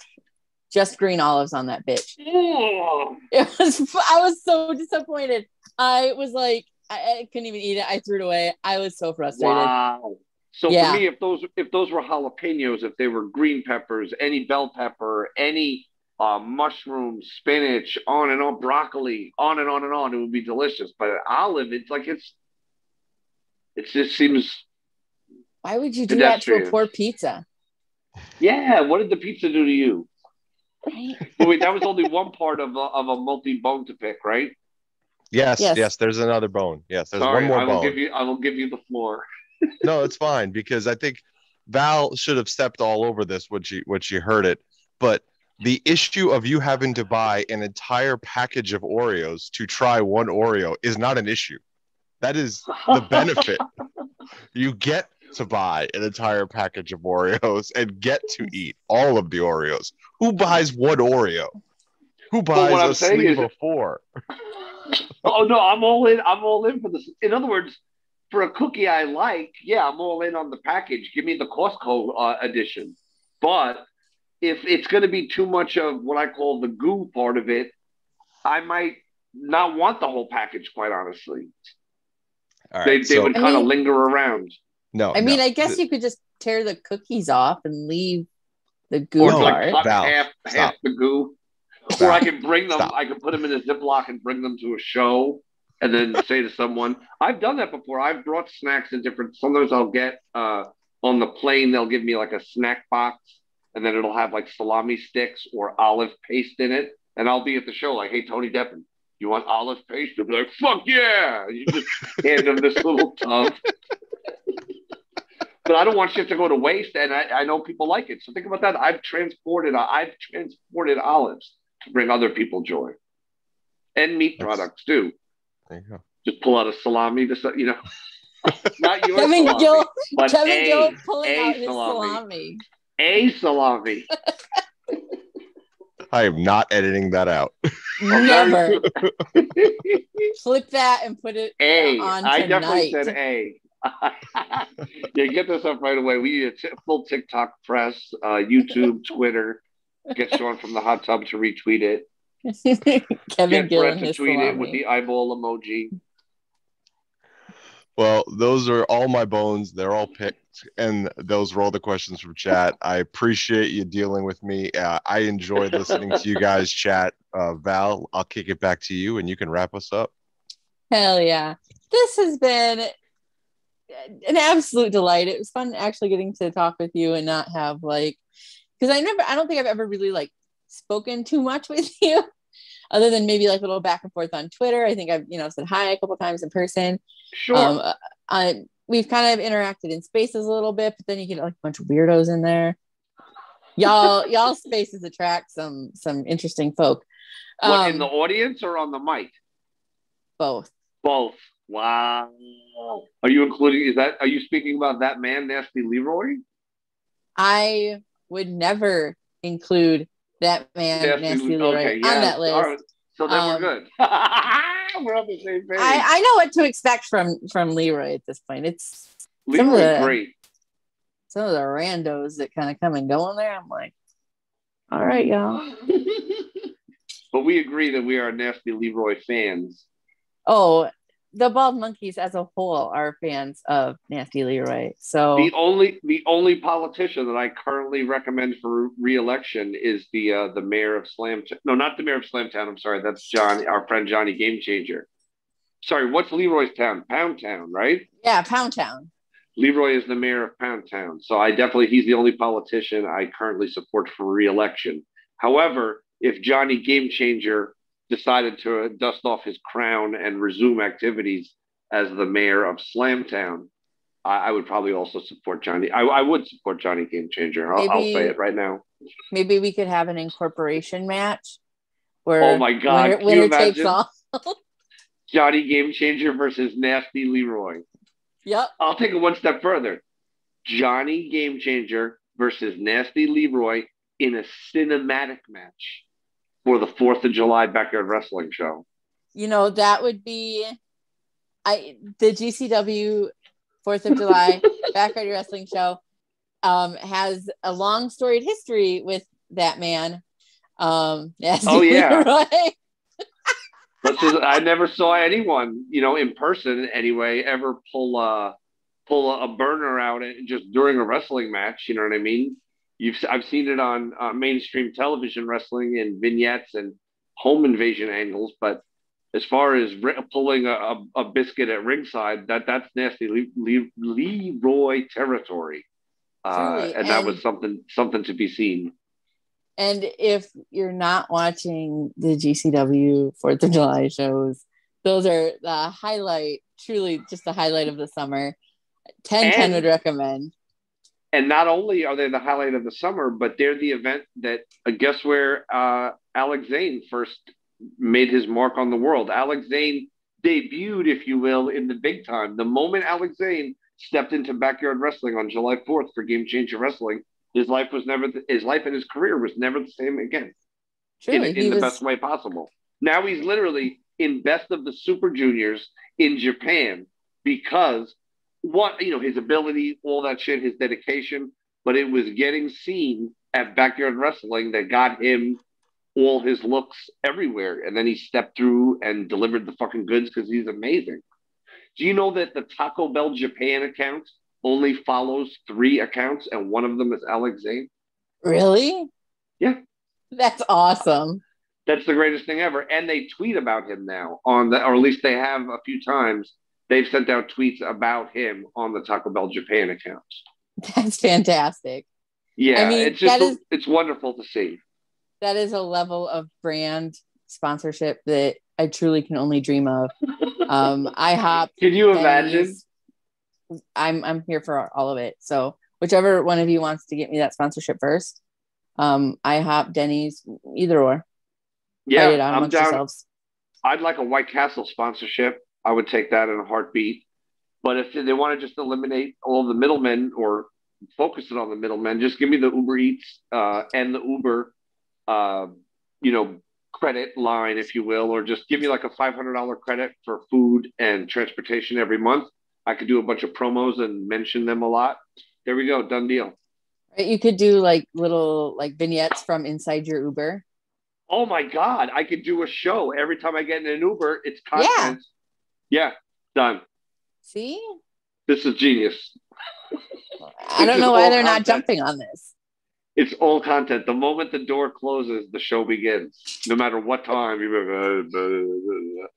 just green olives on that bitch. It was. I was so disappointed. I was like, I, I couldn't even eat it. I threw it away. I was so frustrated. Wow. So Yeah. for me, if those if those were jalapenos, if they were green peppers, any bell pepper, any uh, mushrooms, spinach, on and on, broccoli, on and on and on, it would be delicious. But an olive, it's like it's it just seems Why would you do that to a poor pizza? yeah. What did the pizza do to you? Right? But wait, that was only one part of a, of a multi bone to pick, right? Yes, Yes. yes, There's another bone. Yes, there's Sorry, one more I will bone. give you I will give you the floor. no, it's fine because I think Val should have stepped all over this when she when she heard it. But the issue of you having to buy an entire package of Oreos to try one Oreo is not an issue. That is the benefit. you get to buy an entire package of Oreos and get to eat all of the Oreos. Who buys one Oreo? Who buys what I'm a saying sleeve is- of four? Oh no, I'm all in. I'm all in for this. In other words, for a cookie I like, yeah, I'm all in on the package. Give me the Costco uh, edition. But if it's going to be too much of what I call the goo part of it, I might not want the whole package. Quite honestly, All they right, they so would I kind of linger around. No, I mean, no. I guess you could just tear the cookies off and leave the goo Or No, like cut Val, half half the goo. Val, Or I can bring them. stop. I can put them in a Ziploc and bring them to a show, and then say to someone, "I've done that before. I've brought snacks in different. Sometimes I'll get uh, on the plane. They'll give me like a snack box, and then it'll have like salami sticks or olive paste in it. And I'll be at the show like, "Hey, Tony Deppen, you want olive paste?" They'll be like, "Fuck yeah!" You just hand them this little tub. But I don't want shit to go to waste, and I, I know people like it. So think about that. I've transported I've transported olives to bring other people joy, and meat That's- products too. There you go. Just pull out a salami to you know, not your Kevin salami, Gill, but Kevin a, Gill pulling a out his salami. salami. a salami. I am not editing that out. Oh, Never flip that and put it A. on I definitely said A. yeah, get this up right away. We need a t- full TikTok press, uh, YouTube, Twitter. Get Sean from the hot tub to retweet it. Kevin Get Gill Brett to his tweet it with the eyeball emoji. Well, those are all my bones. They're all picked, and those were all the questions from chat. I appreciate you dealing with me. Uh, I enjoy listening to you guys chat. Uh, Val, I'll kick it back to you, and you can wrap us up. Hell yeah. This has been an absolute delight. It was fun actually getting to talk with you and not have like, because I never, I don't think I've ever really like spoken too much with you other than maybe like a little back and forth on Twitter. I think I've, you know, said hi a couple times in person. Sure. Um, uh, I, we've kind of interacted in spaces a little bit, but then you get like a bunch of weirdos in there. Y'all, y'all spaces attract some some interesting folk. what Um, in the audience or on the mic? both. Both. Wow. Are you including? Is that? Are you speaking about that man, Nasty Leroy? I would never include that man, Nasty Leroy, okay, on that list. Right. So then Um, we're good. we're on the same page. I, I know what to expect from from Leroy at this point. It's some of the- great. some of the randos that kind of come and go in there. I'm like, all right, y'all. but we agree that we are Nasty Leroy fans. Oh, the bald monkeys as a whole are fans of Nasty Leroy. So The only the only politician that I currently recommend for re-election is the uh, the mayor of Slam. No, not the mayor of Slamtown. I'm sorry, that's John, our friend Johnny Game Changer. Sorry, what's Leroy's town? Pound Town, right? yeah, Pound Town. Leroy is the mayor of Pound Town. So I definitely, he's the only politician I currently support for re-election. However, if Johnny Game Changer decided to uh, dust off his crown and resume activities as the mayor of Slamtown, I, I would probably also support Johnny. I, I would support Johnny Game Changer. I'll, I'll say it right now. Maybe we could have an incorporation match where Oh my God, winner, winner takes all. Johnny Game Changer versus Nasty Leroy. Yep. I'll take it one step further. Johnny Game Changer versus Nasty Leroy in a cinematic match for the Fourth of July backyard wrestling show. You know, that would be I the GCW Fourth of July backyard wrestling show um has a long storied history with that man. Um Nasty Oh, yeah. Leroy. Just, I never saw anyone, you know, in person anyway, ever pull a pull a, a burner out and just during a wrestling match. You know what I mean? You've I've seen it on uh, mainstream television wrestling and vignettes and home invasion angles, but as far as ri- pulling a, a, a biscuit at ringside, that that's nasty Le- Le- Leroy territory, uh, Truly, and that was something something to be seen. And if you're not watching the GCW Fourth of July shows, those are the highlight, truly just the highlight of the summer. 10 10 would recommend. And not only are they the highlight of the summer, but they're the event that uh, guess where uh, Alex Zayne first made his mark on the world. Alex Zayne debuted, if you will, in the big time. The moment Alex Zayne stepped into backyard wrestling on July 4th for Game Changer Wrestling, his life was never his life and his career was never the same again in, Truly, in he the was best way possible. Now he's literally in best of the Super Juniors in Japan because what you know his ability, all that shit, his dedication, but it was getting seen at backyard wrestling that got him all his looks everywhere, and then he stepped through and delivered the fucking goods because he's amazing. Do you know that the Taco Bell Japan account only follows three accounts, and one of them is Alex Zayne? really? Yeah. That's awesome. That's the greatest thing ever. And they tweet about him now on the, or at least they have a few times. They've sent out tweets about him on the Taco Bell Japan account. That's fantastic. Yeah, I mean, it's just is- it's wonderful to see. That is a level of brand sponsorship that I truly can only dream of. Um, IHOP, Can you imagine? I'm I'm here for all of it. So whichever one of you wants to get me that sponsorship first, um, IHOP, Denny's, either or. Yeah, I'm down. yourselves. I'd like a White Castle sponsorship. I would take that in a heartbeat. But if they want to just eliminate all the middlemen or focus it on the middlemen, just give me the Uber Eats uh, and the Uber, uh, you know, credit line, if you will, or just give me like a five hundred dollar credit for food and transportation every month. I could do a bunch of promos and mention them a lot. There we go, done deal. You could do like little like vignettes from inside your Uber. Oh my God, I could do a show every time I get in an Uber. It's content. Yeah, done. See? This is genius. I don't know why they're not jumping on this. It's all content. The moment the door closes, the show begins. No matter what time. You're like,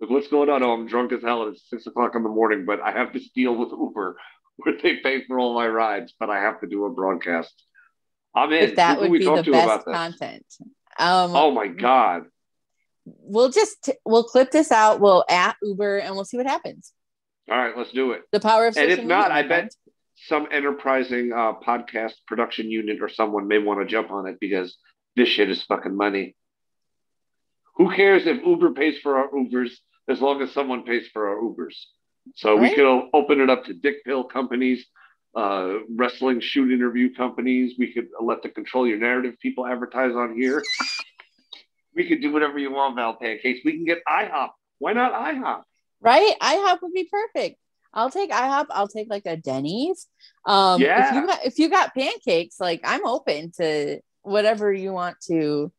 like, what's going on? Oh, I'm drunk as hell. and It's six o'clock in the morning, but I have this deal with Uber where they pay for all my rides, but I have to do a broadcast. I'm in. If that Who would we be talk the best about content. Um, Oh my God. We'll just we'll clip this out. We'll at Uber and we'll see what happens. All right, let's do it. The power of And if not, I bet some enterprising uh, podcast production unit or someone may want to jump on it because this shit is fucking money. Who cares if Uber pays for our Ubers as long as someone pays for our Ubers? So we Right. could open it up to dick pill companies, uh, wrestling shoot interview companies. We could let the control your narrative people advertise on here. we could do whatever you want, Val Pancakes. We can get IHOP. Why not IHOP? right? IHOP would be perfect. I'll take IHOP. I'll take like a Denny's. Um, if Yeah. you got if you got pancakes, like I'm open to whatever you want to.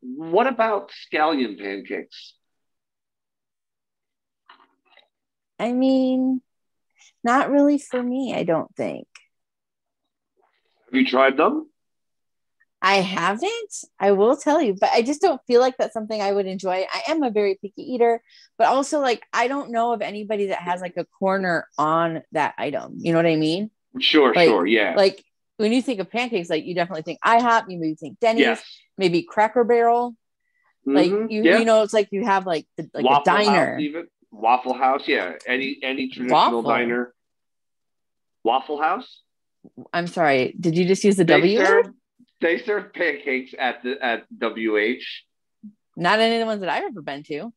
What about scallion pancakes? I mean, not really for me. I don't think Have you tried them? I haven't. I will tell you, but I just don't feel like that's something I would enjoy. I am a very picky eater, but also like I don't know of anybody that has like a corner on that item. You know what I mean? Sure, Like- sure, yeah. Like when you think of pancakes, like you definitely think IHOP, you maybe think Denny's, yes. maybe Cracker Barrel. Like Mhm, you, yeah. you know, it's like you have like the, like Waffle a diner. House even. Waffle House, yeah. Any any traditional Waffle. diner. Waffle House? I'm sorry, did you just use the They W serve? They serve pancakes at the at WH. Not any of the ones that I've ever been to.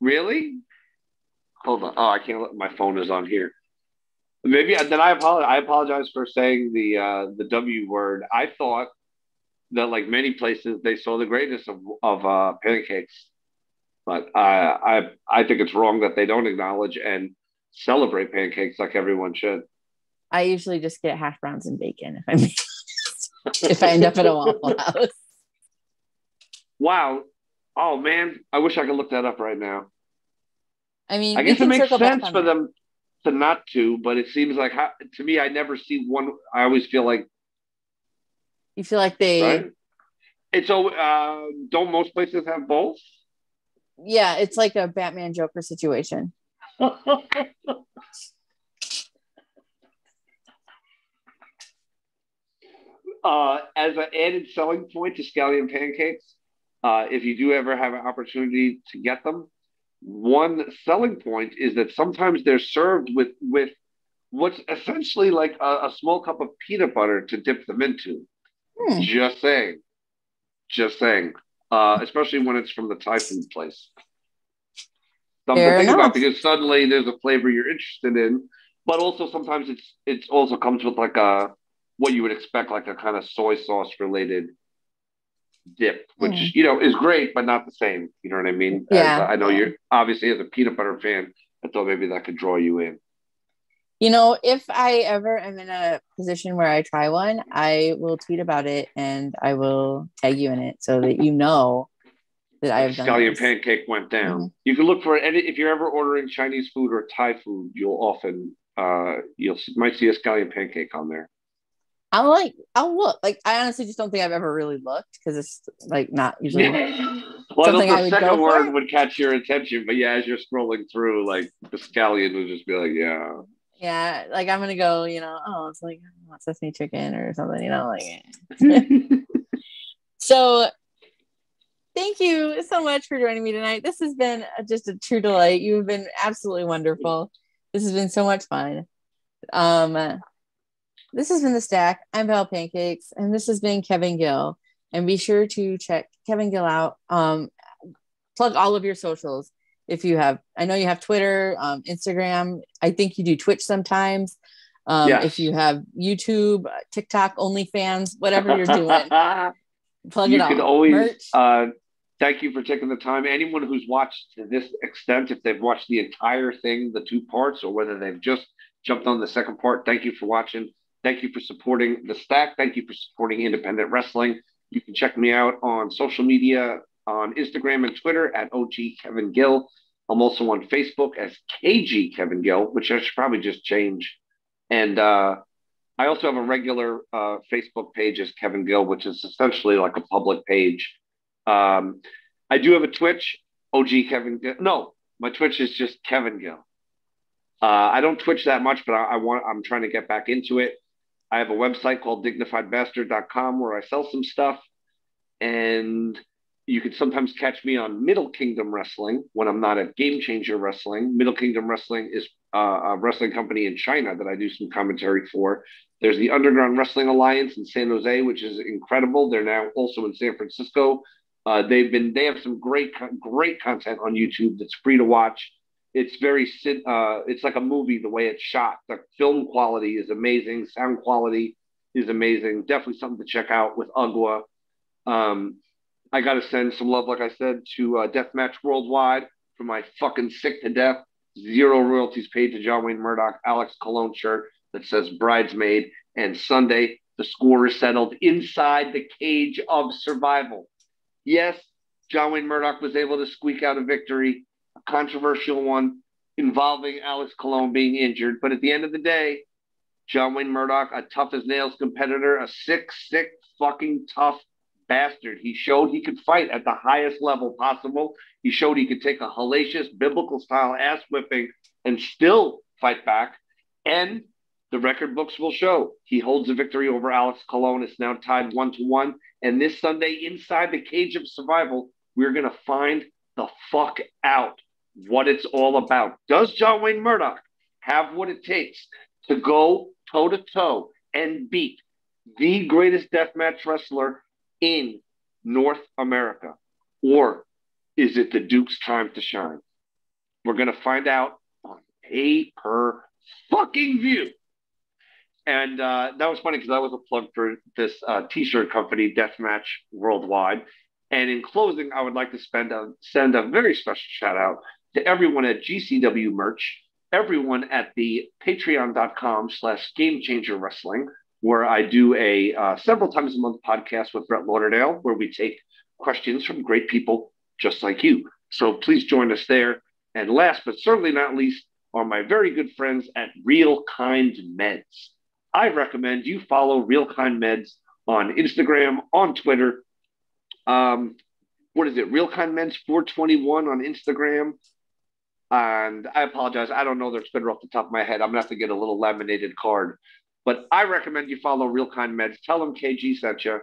Really? Hold on. Oh, I can't let my phone is on here. Maybe then I apologize. I apologize for saying the uh, the W word. I thought that, like many places, they saw the greatness of of uh, pancakes, but I I I think it's wrong that they don't acknowledge and celebrate pancakes like everyone should. I usually just get hash browns and bacon if I if I end up at a Waffle House. Wow. Oh man, I wish I could look that up right now. I mean, I guess it makes sense for them to not to, but it seems like how, to me, I never see one. I always feel like You feel like they, right. It's so. Uh, don't most places have both? yeah, it's like a Batman Joker situation. uh, as an added selling point to scallion pancakes, uh, if you do ever have an opportunity to get them, one selling point is that sometimes they're served with with what's essentially like a, a small cup of peanut butter to dip them into. Hmm. Just saying, just saying. Uh, especially when it's from the Thai food place. Something Fair to think enough. about because suddenly there's a flavor you're interested in, but also sometimes it's it's also comes with like a what you would expect like a kind of soy sauce related dip, which Mm. you know is great, but not the same. You know what I mean? Yeah. As, I know you're obviously as a peanut butter fan. I thought maybe that could draw you in. You know, if I ever am in a position where I try one, I will tweet about it and I will tag you in it so that you know that I have done Scallion this. pancake went down. Mhm. You can look for any if you're ever ordering Chinese food or Thai food, you'll often uh you'll might see a scallion pancake on there. I'll like I'll look. Like I honestly just don't think I've ever really looked because it's like not usually well, I Something I thought would the go second word for? would catch your attention, but yeah, as you're scrolling through, like the scallion would just be like, yeah. yeah, like I'm gonna go, you know, oh it's like I want sesame chicken or something, you know, like so thank you so much for joining me tonight. This has been just a true delight. You've been absolutely wonderful. This has been so much fun. Um this has been the stack. I'm Val Pancakes, and this has been Kevin Gill. And be sure to check Kevin Gill out. Um, plug all of your socials if you have. I know you have Twitter, um, Instagram. I think you do Twitch sometimes. Um, Yes. If you have YouTube, TikTok, OnlyFans, whatever you're doing, plug you it all. can always Merch. uh thank you for taking the time. Anyone who's watched to this extent, if they've watched the entire thing, the two parts, or whether they've just jumped on the second part, thank you for watching. Thank you for supporting the stack. Thank you for supporting independent wrestling. You can check me out on social media on Instagram and Twitter at OG Kevin Gill. I'm also on Facebook as KG Kevin Gill, which I should probably just change. And uh, I also have a regular uh, Facebook page as Kevin Gill, which is essentially like a public page. Um, I do have a Twitch, OG Kevin Gill. No, my Twitch is just Kevin Gill. Uh, I don't Twitch that much, but I, I want. I'm trying to get back into it. I have a website called dignifiedbastard.com where I sell some stuff, and you can sometimes catch me on Middle Kingdom Wrestling when I'm not at Game Changer Wrestling. Middle Kingdom Wrestling is uh, a wrestling company in China that I do some commentary for. There's the Underground Wrestling Alliance in San Jose, which is incredible. They're now also in San Francisco. Uh, they've been they have some great great content on YouTube that's free to watch. It's very uh, it's like a movie the way it's shot. The film quality is amazing. Sound quality is amazing. Definitely something to check out with Ugwa. Um, I got to send some love, like I said, to uh, Deathmatch Worldwide for my fucking sick to death zero royalties paid to John Wayne Murdoch Alex Colon shirt that says bridesmaid. And Sunday, the score is settled inside the cage of survival. Yes, John Wayne Murdoch was able to squeak out a victory, controversial one involving Alex Colon being injured. But at the end of the day, John Wayne Murdoch, a tough as nails competitor, a sick, sick, fucking tough bastard. He showed he could fight at the highest level possible. He showed he could take a hellacious biblical style ass whipping and still fight back. And the record books will show he holds a victory over Alex Colon. It's now tied one to one. And this Sunday, inside the cage of survival, we're going to find the fuck out what it's all about. Does John Wayne Murdoch have what it takes to go toe to toe and beat the greatest deathmatch wrestler in North America? Or is it the Duke's time to shine? We're going to find out on pay per fucking view. And uh, that was funny because I was a plug for this uh, t-shirt company, Deathmatch Worldwide. And in closing, I would like to spend a, send a very special shout out to everyone at GCW Merch, everyone at the patreon.com slash game changer wrestling, where I do a uh, several times a month podcast with Brett Lauderdale, where we take questions from great people just like you. So please join us there. And last but certainly not least, are my very good friends at Real Kind Meds. I recommend you follow Real Kind Meds on Instagram, on Twitter. Um, what is it? Real Kind Meds 421 on Instagram. And I apologize, I don't know their Twitter off the top of my head. I'm gonna have to get a little laminated card. But I recommend you follow Real Kind Meds. Tell them KG sent you.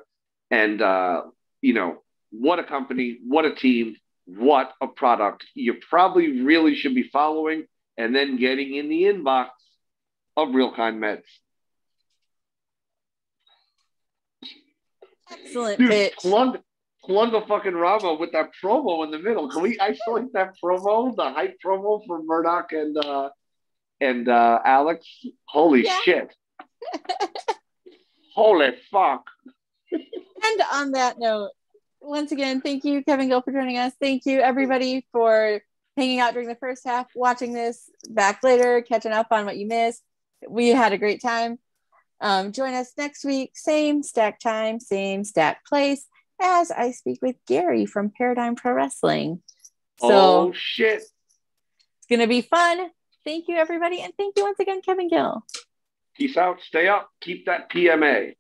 And uh, you know, what a company, what a team, what a product. You probably really should be following and then getting in the inbox of Real Kind Meds. Excellent Dude, pitch. plug, plug the fucking Rama with that promo in the middle. Can we isolate that promo, the hype promo for Murdoch and uh and uh Alex? Holy Yeah. shit. Holy fuck. And on that note, once again, thank you, Kevin Gill, for joining us. Thank you, everybody, for hanging out during the first half, watching this back later, catching up on what you missed. We had a great time. Um, join us next week, same stack time, same stack place, as I speak with Gary from Paradigm Pro Wrestling. So oh shit. it's going to be fun. Thank you, everybody. And thank you once again, Kevin Gill. Peace out. Stay up. Keep that PMA.